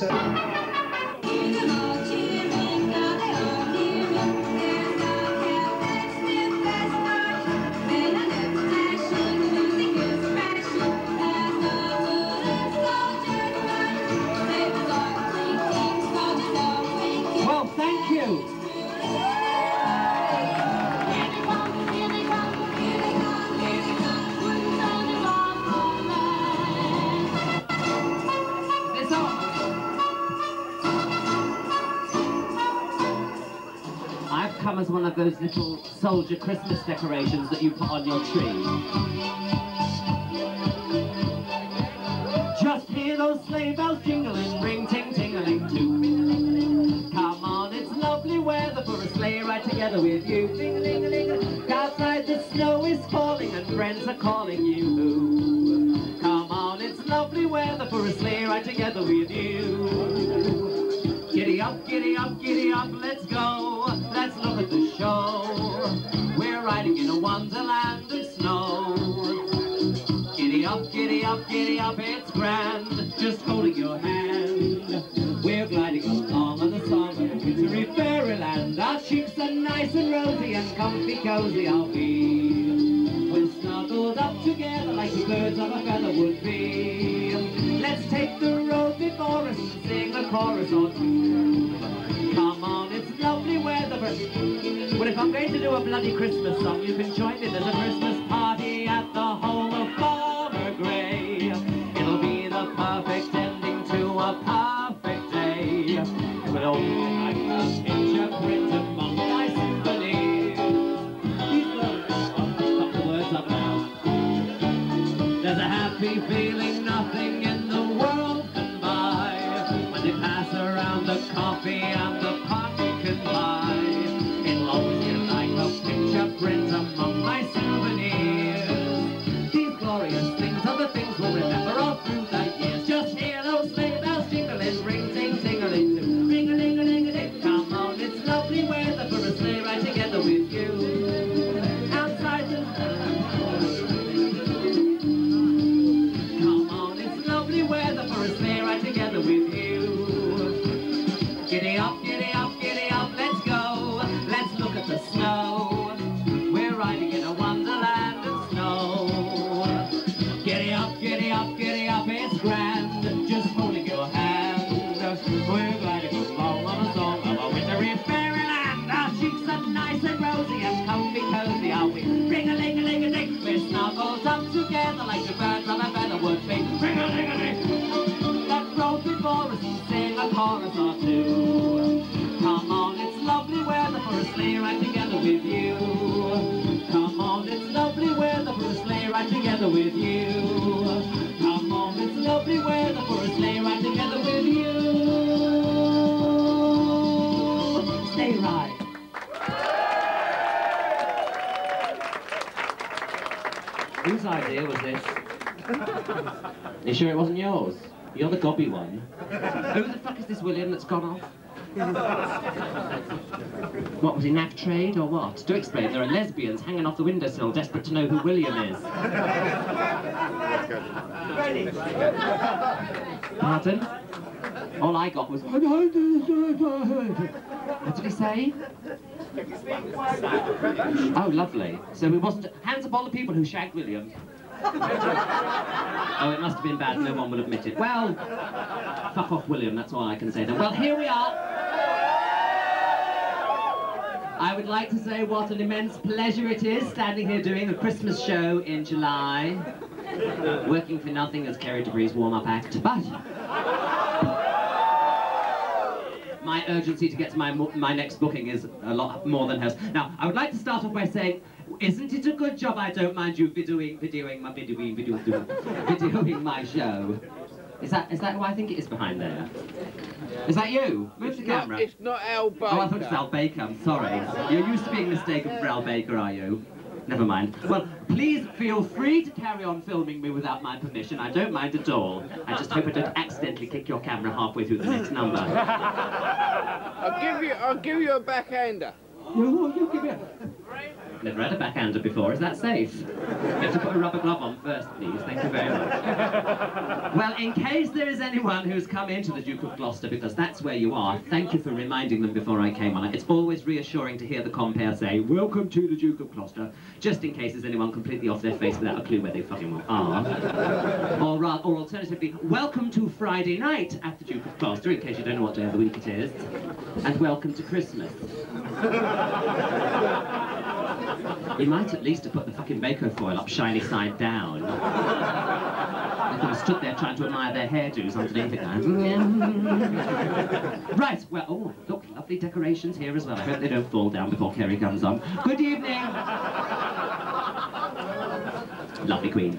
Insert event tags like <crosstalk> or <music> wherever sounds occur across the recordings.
Well, <laughs> those little soldier Christmas decorations that you put on your tree. Just hear those sleigh bells jingling, ring ting tingling too. Come on, it's lovely weather for a sleigh ride together with you. Outside the snow is falling and friends are calling you. Come on, it's lovely weather for a sleigh ride together with you. Giddy up, giddy up, giddy up, let's go. Let's look at the show. We're riding in a wonderland of snow. Giddy up, giddy up, giddy up, it's grand. Just holding your hand. We're gliding along on the song of a wintry fairyland. Our cheeks are nice and rosy and comfy cozy are we. We're snuggled up together like the birds of a feather would be. Let's take the road before us and sing a chorus or two. Do a bloody Christmas song, you can join me. There's a Christmas party at the home of Farmer Gray. It'll be the perfect ending to a perfect day. It will words, oh. There's a happy feeling Giddy up, giddy up, giddy up, let's go. Let's look at the snow. We're riding in a wonderland of snow. Giddy up, giddy up, giddy up, it's grand. Just holding your hand. We're gliding along on a song of a wintry fairyland. Our cheeks are nice and rosy and comfy cozy are we. Ring a ling a ling a ding. We're snuggled up together like the birds on a feather would be. Ring a ling a ding. Let's roll before us and sing a chorus or two. With you. Come on, it's lovely weather for a sleigh ride together with you. Come on, it's lovely weather for a sleigh ride together with you. Sleigh ride. Whose idea was this? <laughs> You sure it wasn't yours? You're the gobby one. Who the fuck is this William that's gone off? <laughs> What, was he nav trade or what? Do explain, there are lesbians hanging off the windowsill desperate to know who William is. Pardon? All I got was... What did he say? Oh, lovely. So it wasn't... Hands up all the people who shagged William. <laughs> oh, it must have been bad. No one will admit it. Well, fuck off, William. That's all I can say. Then. Well, here we are. I would like to say what an immense pleasure it is standing here doing a Christmas show in July. Working for nothing as Kerry Debris' warm-up act, but my urgency to get to my my next booking is a lot more than hers. Now, I would like to start off by saying, isn't it a good job I don't mind you videoing, videoing my videoing, videoing, videoing my show? Is that is that who I think it is behind there? Is that you? Move the Not- camera. it's not Al Baker. Oh, I thought it was Al Baker. I'm sorry. You're used to being mistaken for Al Baker, are you? Never mind. Well, please feel free to carry on filming me without my permission. I don't mind at all. I just hope I don't accidentally kick your camera halfway through the next number. <laughs> I'll give you. I'll give you a backhander. You, you give me a... Never had a backhander before. Is that safe? You have to put a rubber glove on first, please. Thank you very much. <laughs> well, in case there is anyone who's come into the Duke of Gloucester, because that's where you are, thank you for reminding them before I came on. It's always reassuring to hear the compere say, Welcome to the Duke of Gloucester, just in case there's anyone completely off their face without a clue where they fucking are. <laughs> or, or alternatively, Welcome to Friday night at the Duke of Gloucester, in case you don't know what day of the week it is. And welcome to Christmas. <laughs> He might at least have put the fucking Bacofoil up shiny side down. Could have stood there trying to admire their hairdos underneath it going. Mm-hmm. right, well, oh, look, lovely decorations here as well. I hope they don't fall down before Kerry comes on. Good evening. Lovely queen.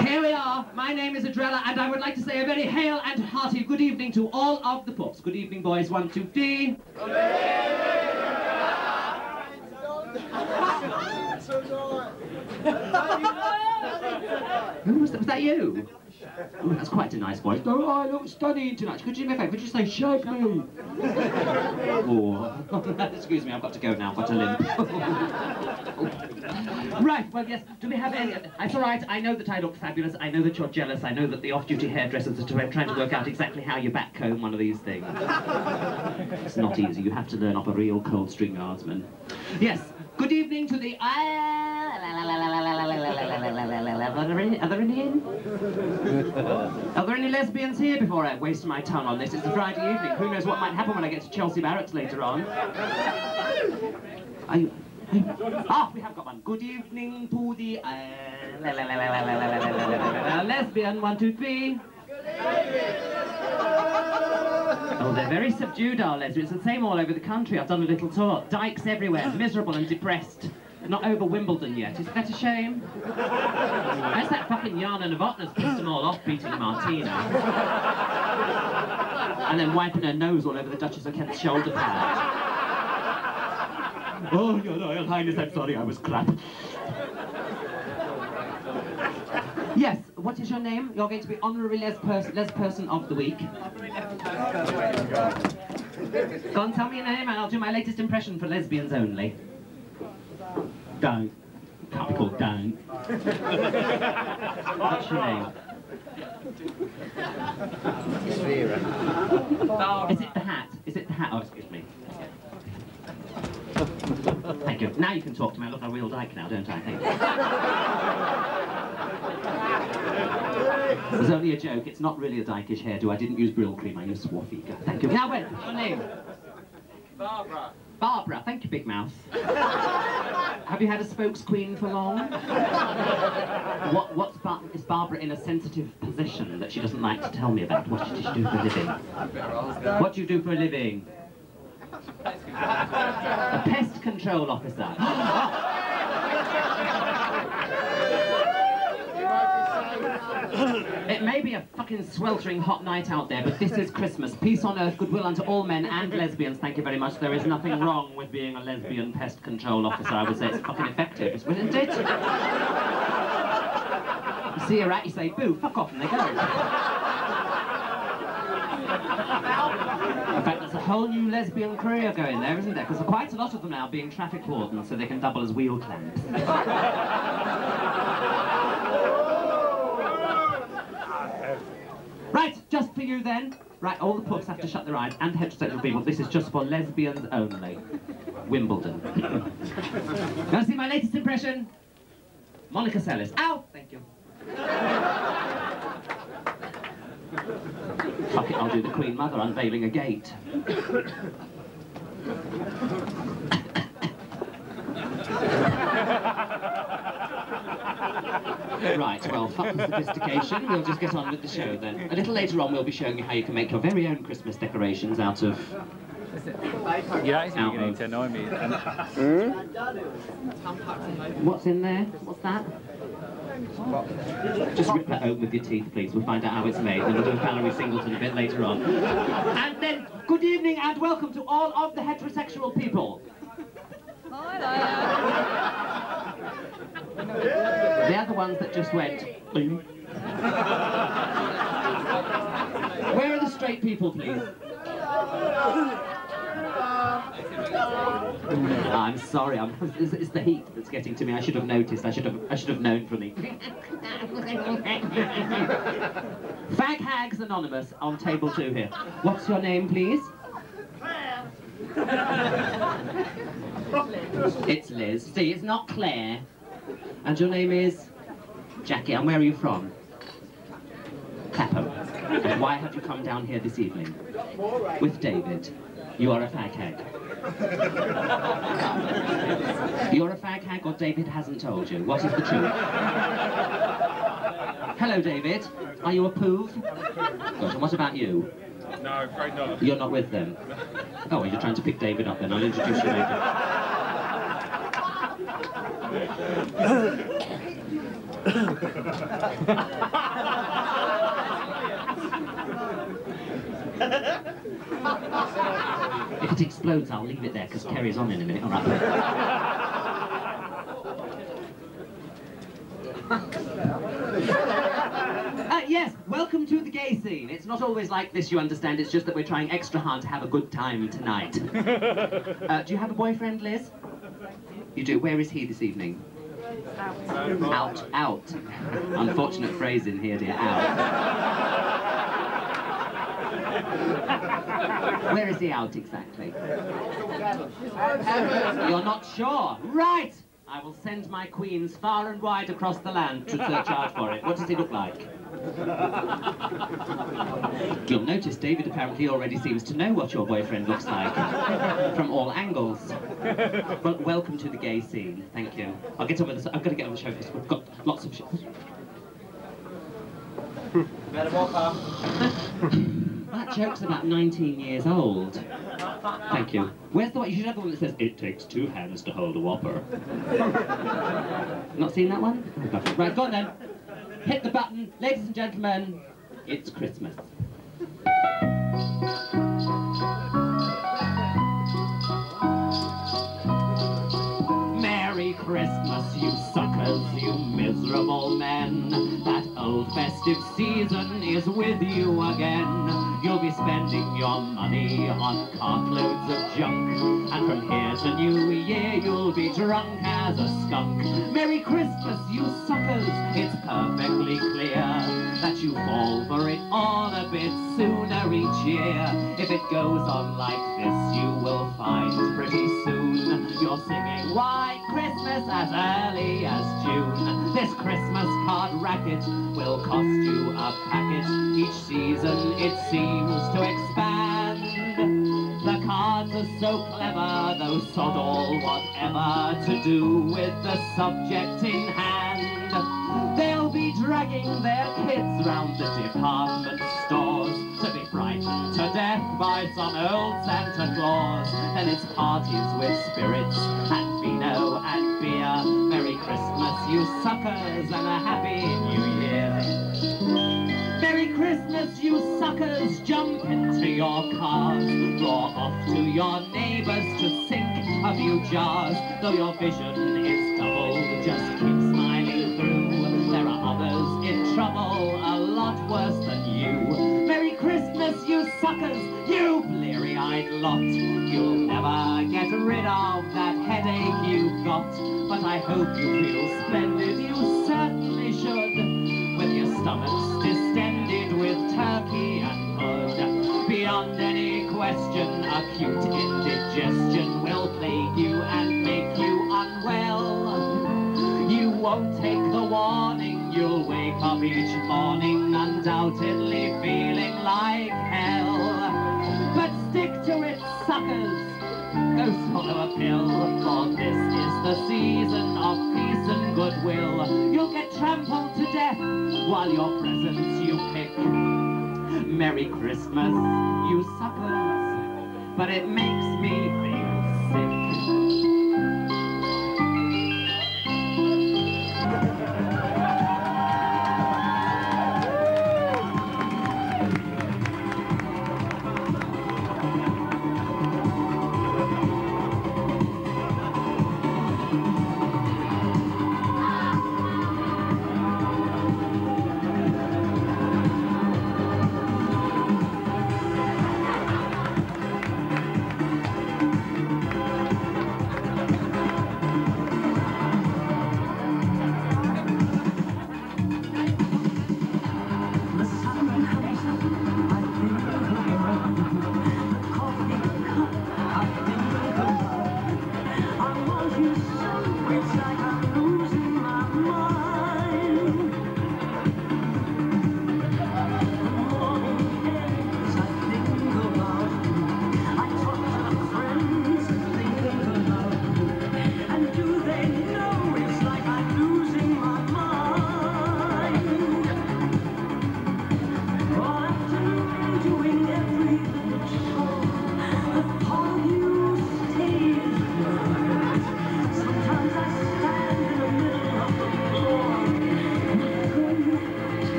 Here we are. My name is Adrella, and I would like to say a very hail and hearty good evening to all of the pups. Good evening, boys. One, two, three. Who was that? Was that you? Oh, that's quite a nice voice. Oh, I look stunning tonight. Could you do me a favour? Could you say, shake me? <laughs> oh, <laughs> excuse me, I've got to go now. I've got a limp. <laughs> Oh. right, well, yes, do we have any... It's all right, I know that I look fabulous. I know that you're jealous. I know that the off-duty hairdressers are trying to work out exactly how you backcomb one of these things. It's not easy. You have to learn off a real Coldstream Guardsman. Yes, good evening to the... Are there any, are there any? Are there any lesbians here before I waste my tongue on this? It's a Friday evening. Who knows what might happen when I get to Chelsea Barracks later on? Are you... Ah, we have got one. Good evening to the uh, lesbian. One, two, three. Oh, they're very subdued, our lesbians. It's the same all over the country. I've done a little tour. Dykes everywhere, miserable and depressed. Not over Wimbledon yet. Isn't that a shame? That's that fucking Jana Novotna's pissed them all off beating Martina. and then wiping her nose all over the Duchess of Kent's shoulder pad. Oh, your Royal Highness, I'm sorry, I was crap. Yes, what is your name? You're going to be honorary les, pers- les person of the week. Go on, tell me your name and I'll do my latest impression for lesbians only. Don't. Can't be called don't. <laughs> What's your name? It's Vera. Is it the hat? Is it the hat? Oh, excuse me. Thank you. Now you can talk to me. I look like a real dyke now, don't I? Thank you. <laughs> It was only a joke. It's not really a dykish hairdo. I didn't use Brylcreem. I used Swarfega. Thank you. Now, wait. Your name? Barbara. Barbara. Thank you, Big Mouth. Have you had a spokesqueen for long? What, what's Bar- is Barbara in a sensitive position that she doesn't like to tell me about? What does she do for a living? What do you do for a living? A pest control officer. <laughs> Oh, <coughs> It may be a fucking sweltering hot night out there, but this is Christmas. Peace on earth, goodwill unto all men and lesbians. Thank you very much. There is nothing wrong with being a lesbian pest control officer. I would say it's fucking effective, isn't it? You see a rat, you say, boo, fuck off, and they go. In fact, there's a whole new lesbian career going there, isn't there? Because quite a lot of them now being traffic wardens, so they can double as wheel clamps. <laughs> right, just for you then. Right, all the pubs have to shut their eyes, and heterosexual people. This is just for lesbians only. <laughs> Wimbledon. <laughs> Want to see my latest impression? Monica Seles. Ow! Thank you. Fuck it, I'll do the Queen Mother unveiling a gate. <laughs> right, well, fuck the sophistication. We'll just get on with the show then. A little later on, we'll be showing you how you can make your very own Christmas decorations out of... You're actually Out beginning of- to annoy me. And What's in there? What's that? Just rip that open with your teeth, please. We'll find out how it's made. Then we'll do a Valerie Singleton a bit later on. And then, good evening and welcome to all of the heterosexual people. They're the ones that just went. "Bing." Where are the straight people, please? I'm sorry, I'm, it's, it's the heat that's getting to me. I should have noticed. I should have. I should have known from the. <laughs> Fag Hags Anonymous on table two here. What's your name, please? It's Liz. See, it's not Claire. And your name is Jackie. And where are you from? Clapham. And why have you come down here this evening? With David. You are a fag hag. You're a fag hag or David hasn't told you? What is the truth? Hello, David. Are you a poov? Good. And what about you? No, afraid not. You're not with them? Oh, well, you're trying to pick David up then. I'll introduce you later. If it explodes, I'll leave it there because Kerry's on in a minute. All right. Uh, yes, welcome to the gay scene. It's not always like this, you understand. It's just that we're trying extra hard to have a good time tonight. uh, do you have a boyfriend, Liz? You do. Where is he this evening? Out. Out. Unfortunate phrase in here, dear. Out. Where is he out exactly? You're not sure. Right. I will send my queens far and wide across the land to search out for it. What does he look like? You'll notice David apparently already seems to know what your boyfriend looks like from all angles. Well, welcome to the gay scene. Thank you. I'll get on with this. I've got to get on the show because we've got lots of shows. Better walk up. That joke's about 19 years old. Thank you. Where's the one? You should have the one that says, it takes two hands to hold a whopper. Not seen that one? Right, go on then. Hit the button. Ladies and gentlemen, it's Christmas. Festive season is with you again. You'll be spending your money on cartloads of junk. And from here to New Year, you'll be drunk as a skunk. Merry Christmas, you suckers, it's perfectly clear that you fall for it all a bit sooner each year. If it goes on like this, you will find pretty soon you're singing Christmas as early as June. This Christmas card racket will cost you a packet. Each season it seems to expand. The cards are so clever, though sod all whatever to do with the subject in hand. They'll be dragging their kids round the department stores death by some old Santa Claus. Then it's parties with spirits and vino and beer. Merry Christmas, you suckers, and a happy New Year. Merry Christmas, you suckers! Jump into your cars, roar off to your neighbors to sink a few jars. Though your vision is doubled, just keep suckers! You bleary-eyed lot! You'll never get rid of that headache you've got. But I hope you feel splendid, you certainly should. With your stomachs distended with turkey and mud. Beyond any question, acute indigestion will plague you and make you unwell. You won't take the warning, you'll wake up each morning undoubtedly feeling like hell. But stick to it, suckers! Go swallow a pill, for this is the season of peace and goodwill. You'll get trampled to death while your presents you pick. Merry Christmas, you suckers, but it makes me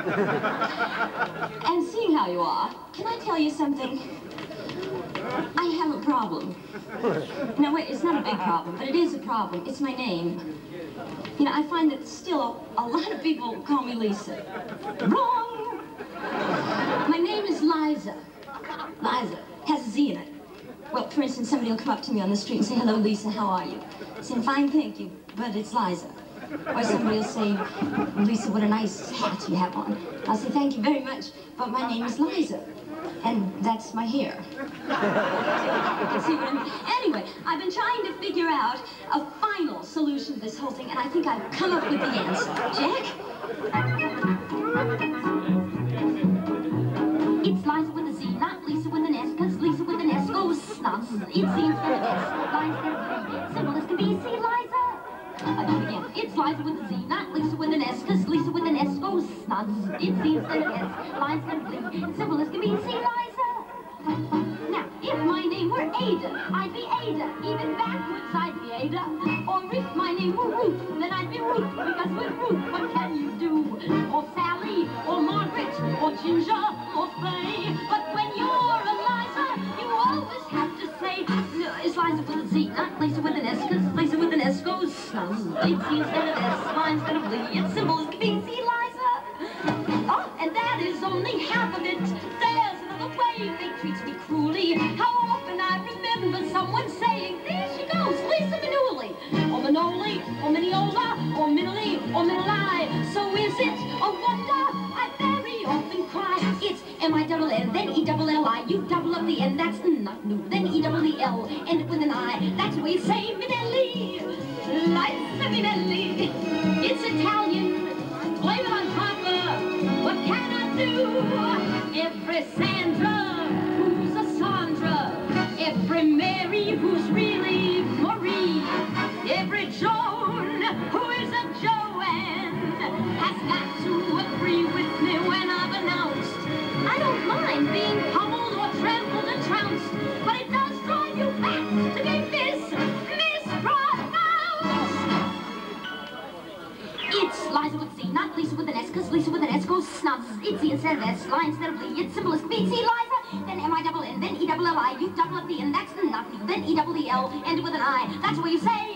<laughs> and seeing how you are, can I tell you something? I have a problem. No, wait, it's not a big problem, but it is a problem. It's my name. You know, I find that still a, a lot of people call me Lisa. Wrong! My name is Liza. Liza has a Z in it. Well, for instance, somebody will come up to me on the street and say, hello, Lisa, how are you? I say, fine, thank you, but it's Liza. Or somebody will say, Lisa, what a nice hat you have on. I'll say, thank you very much, but my name is Liza. And that's my hair. <laughs> Anyway, I've been trying to figure out a final solution to this whole thing, and I think I've come up with the answer. Jack? It's Liza with a Z, not Lisa with an S, because Lisa with an S goes snubs. It seems that it is. Lines that simple It's Liza with a Z, not Lisa with an S, because Lisa with an S goes nuts. It seems that it is. Lines that bleed. Simple as can be. See, Liza? Now, if my name were Ada, I'd be Ada. Even backwards, I'd be Ada. Or if my name were Ruth, then I'd be Ruth. Because with Ruth, what can you do? Or Sally, or Margaret, or Ginger, or Faye. But when you're Eliza, you always have to say, no, it's Liza with a Z, not Lisa with an S, because Lisa an goes snum. It's instead of S, mine's gonna bleed. It's simple as can be. See, Liza? Oh, and that is only half of it. There's another way they treat me cruelly. How often I remember someone saying, there she goes, Lisa Manuli. Or Manoli, or Miniola, or Minoli, or Minoli. So is it a wonder? You double up the N, that's not new. Then E-double-E-L, end it with an I. That's the way you say Minnelli. Liza Minnelli. It's Italian. Blame it on Papa. What can I do? Every Z instead line instead of Lee. It's simple as can. See, Liza, then M-I-double-N, then E-double-L-I. You double up the N, that's not new. Then E-double-E-L, end it with an I. That's what you say.